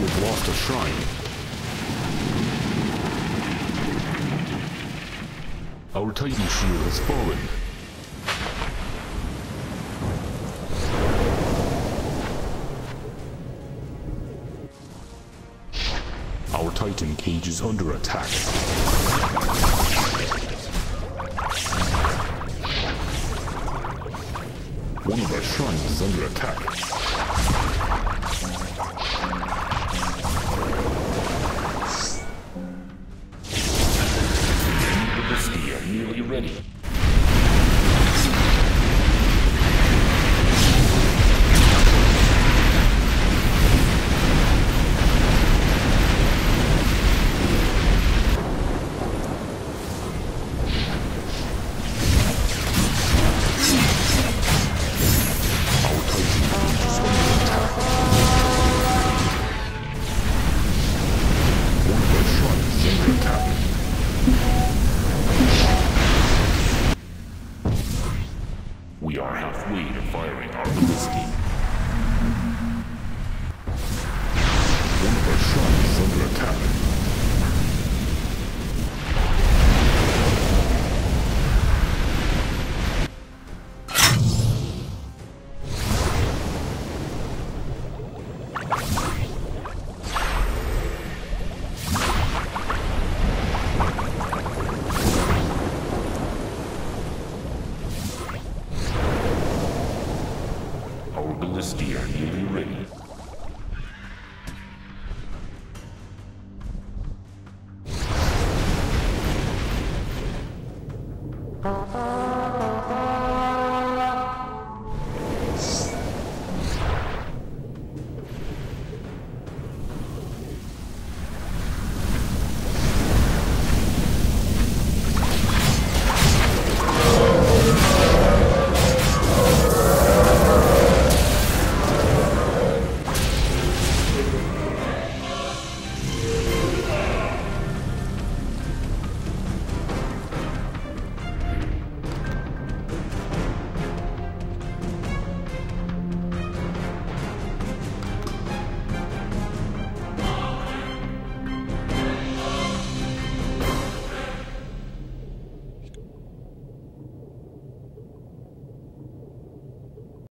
We have lost a shrine. Our Titan shield has fallen. Our Titan cage is under attack. One of our shrines is under attack. Ready.